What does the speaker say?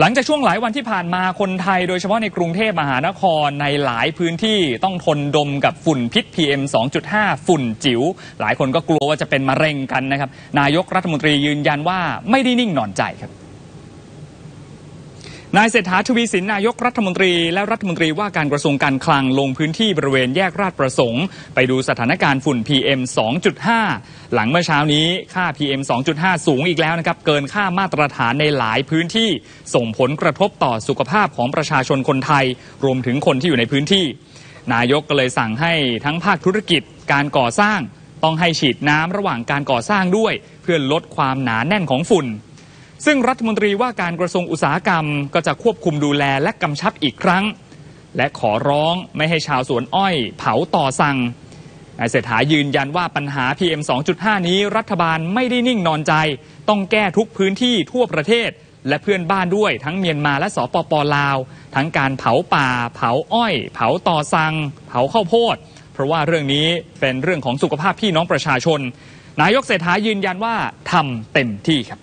หลังจากช่วงหลายวันที่ผ่านมาคนไทย โดยเฉพาะในกรุงเทพมหานครในหลายพื้นที่ต้องทนดมกับฝุ่นพิษ PM 2.5 ฝุ่นจิ๋วหลายคนก็กลัวว่าจะเป็นมะเร็งกันนะครับ นายกรัฐมนตรียืนยันว่าไม่ได้นิ่งนอนใจครับ นายเศรษฐาทวีสินนายกรัฐมนตรี และรัฐมนตรีว่าการกระทรวงการคลังลงพื้นที่บริเวณแยกราชประสงค์ ไปดูสถานการณ์ฝุ่น PM 2.5 หลังเมื่อเช้านี้ค่า PM 2.5 สูงอีกแล้วนะครับ เกินค่ามาตรฐานในหลายพื้นที่ ส่งผลกระทบต่อสุขภาพของประชาชนคนไทย รวมถึงคนที่อยู่ในพื้นที่ นายกก็เลยสั่งให้ทั้งภาคธุรกิจ การก่อสร้าง ต้องให้ฉีดน้ำระหว่างการก่อสร้างด้วย เพื่อลดความหนาแน่นของฝุ่น ซึ่งรัฐมนตรีว่าการกระทรวงอุตสาหกรรม ก็จะควบคุมดูแลและกำชับอีกครั้ง และขอร้องไม่ให้ชาวสวนอ้อย เผาต่อสั่งนายเศรษฐายืนยันว่าปัญหา PM 2.5 นี้รัฐบาลไม่ได้นิ่งนอนใจ ต้องแก้ทุกพื้นที่ทั่วประเทศ และเพื่อนบ้านด้วย ทั้งเมียนมาและสปปลาว ทั้งการเผาป่า เผาอ้อย เผาต่อสัง เผาข้าวโพด เพราะว่าเรื่องนี้เป็นเรื่องของสุขภาพพี่น้องประชาชน นายกเศรษฐายืนยันว่าทำเต็มที่ครับ